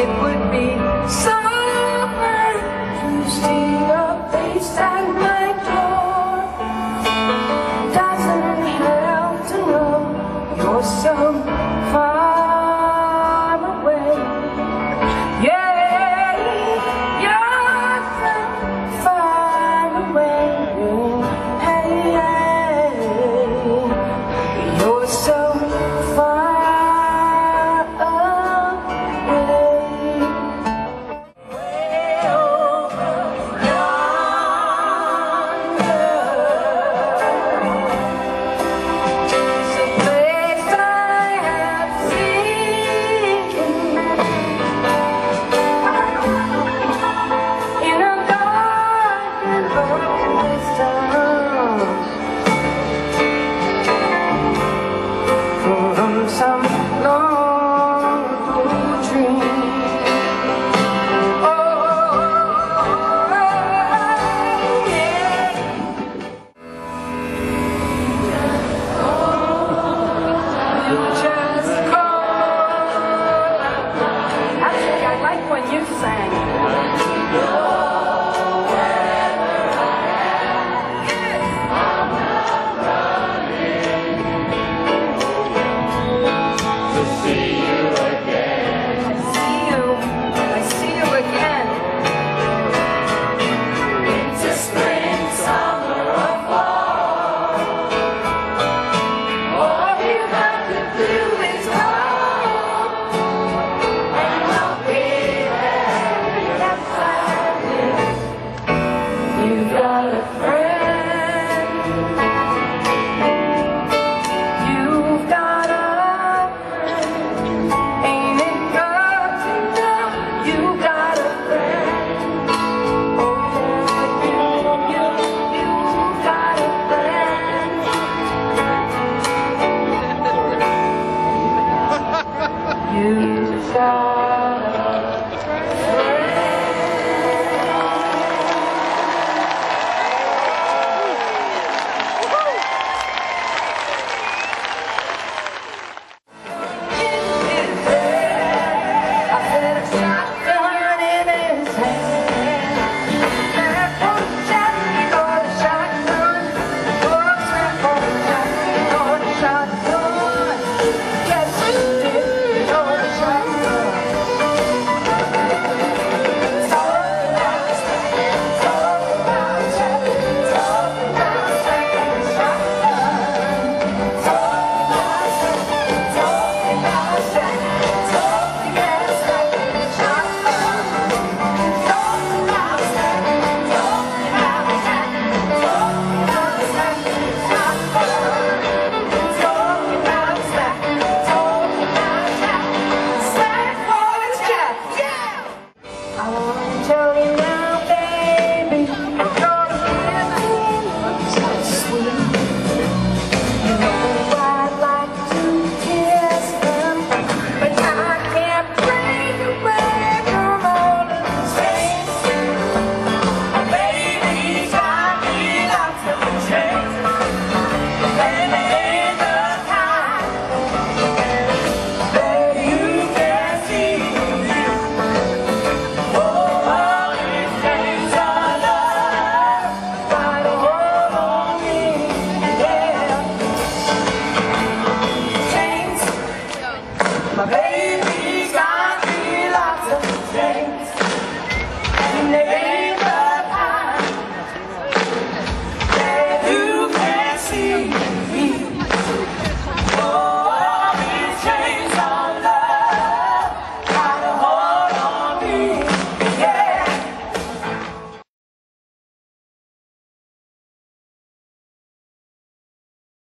It would be so